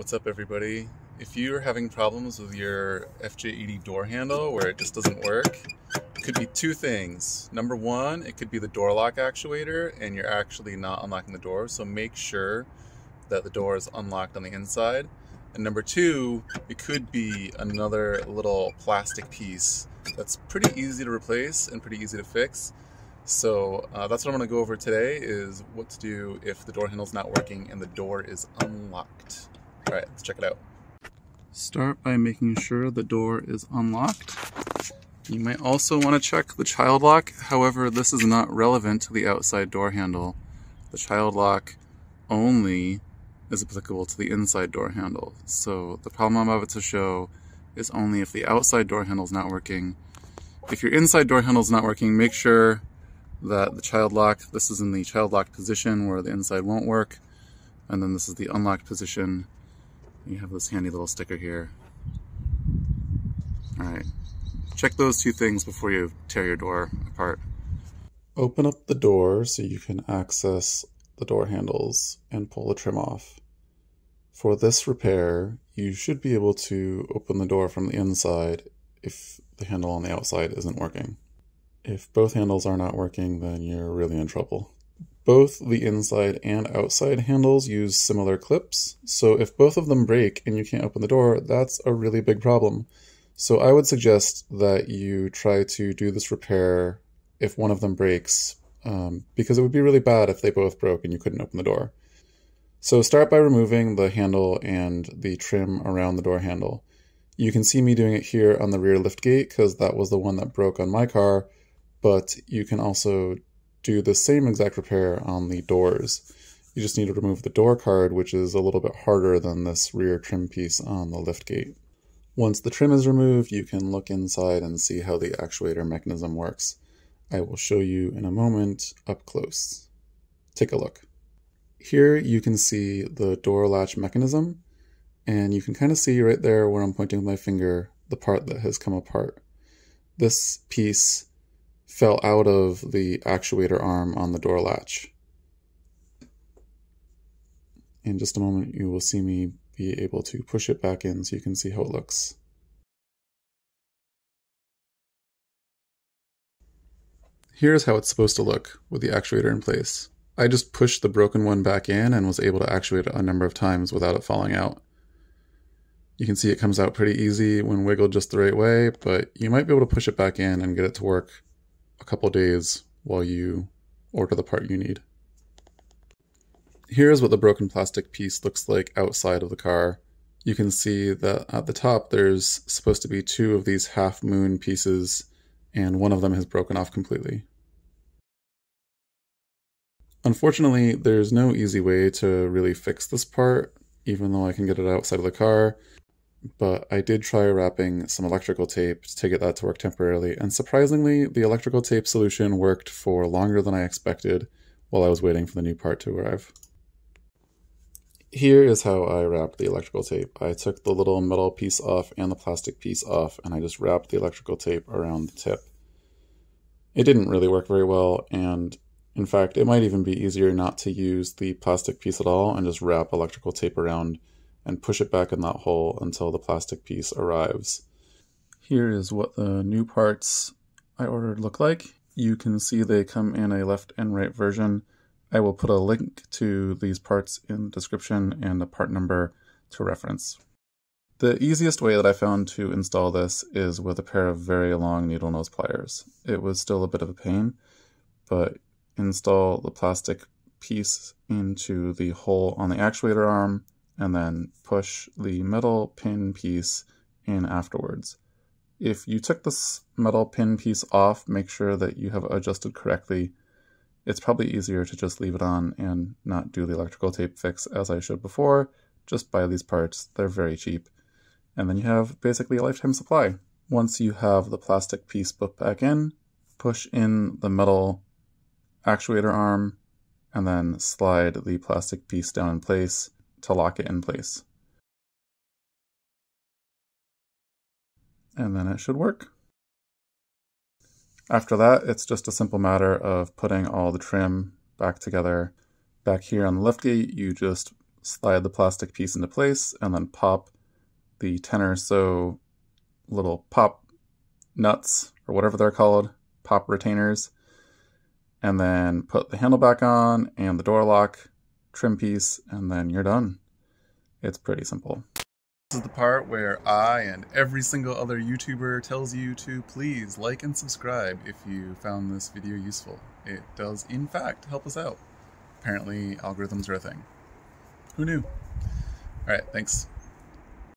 What's up, everybody? If you're having problems with your FJ80 door handle where it just doesn't work, it could be two things. Number one, it could be the door lock actuator and you're actually not unlocking the door, so make sure that the door is unlocked on the inside. And number two, it could be another little plastic piece that's pretty easy to replace and pretty easy to fix. So uh, that's what I'm going to go over today is what to do if the door handle's not working and the door is unlocked. All right, let's check it out. Start by making sure the door is unlocked. You might also want to check the child lock. However, this is not relevant to the outside door handle. The child lock only is applicable to the inside door handle. So the problem I'm about to show is only if the outside door handle is not working. If your inside door handle is not working, make sure that the child lock, this is in the child lock position where the inside won't work. And then this is the unlocked position you have this handy little sticker here. Alright, check those two things before you tear your door apart. Open up the door so you can access the door handles and pull the trim off. For this repair, you should be able to open the door from the inside if the handle on the outside isn't working. If both handles are not working, then you're really in trouble. Both the inside and outside handles use similar clips, so if both of them break and you can't open the door, that's a really big problem. So I would suggest that you try to do this repair if one of them breaks, um, because it would be really bad if they both broke and you couldn't open the door. So start by removing the handle and the trim around the door handle. You can see me doing it here on the rear lift gate because that was the one that broke on my car, but you can also do the same exact repair on the doors. You just need to remove the door card, which is a little bit harder than this rear trim piece on the lift gate. Once the trim is removed, you can look inside and see how the actuator mechanism works. I will show you in a moment up close. Take a look. Here you can see the door latch mechanism, and you can kind of see right there where I'm pointing with my finger the part that has come apart. This piece fell out of the actuator arm on the door latch. In just a moment, you will see me be able to push it back in so you can see how it looks. Here's how it's supposed to look with the actuator in place. I just pushed the broken one back in and was able to actuate it a number of times without it falling out. You can see it comes out pretty easy when wiggled just the right way, but you might be able to push it back in and get it to work a couple days while you order the part you need. Here's what the broken plastic piece looks like outside of the car. You can see that at the top there's supposed to be two of these half moon pieces and one of them has broken off completely. Unfortunately, there's no easy way to really fix this part, even though I can get it outside of the car but I did try wrapping some electrical tape to get that to work temporarily, and surprisingly, the electrical tape solution worked for longer than I expected while I was waiting for the new part to arrive. Here is how I wrapped the electrical tape. I took the little metal piece off and the plastic piece off, and I just wrapped the electrical tape around the tip. It didn't really work very well, and in fact, it might even be easier not to use the plastic piece at all and just wrap electrical tape around and push it back in that hole until the plastic piece arrives. Here is what the new parts I ordered look like. You can see they come in a left and right version. I will put a link to these parts in the description and a part number to reference. The easiest way that I found to install this is with a pair of very long needle nose pliers. It was still a bit of a pain, but install the plastic piece into the hole on the actuator arm and then push the metal pin piece in afterwards. If you took this metal pin piece off, make sure that you have adjusted correctly. It's probably easier to just leave it on and not do the electrical tape fix as I showed before. Just buy these parts, they're very cheap. And then you have basically a lifetime supply. Once you have the plastic piece put back in, push in the metal actuator arm, and then slide the plastic piece down in place to lock it in place. And then it should work. After that, it's just a simple matter of putting all the trim back together. Back here on the lift gate, you just slide the plastic piece into place, and then pop the 10 or so little pop nuts, or whatever they're called, pop retainers, and then put the handle back on and the door lock, trim piece, and then you're done. It's pretty simple. This is the part where I and every single other YouTuber tells you to please like and subscribe if you found this video useful. It does, in fact, help us out. Apparently, algorithms are a thing. Who knew? Alright, thanks.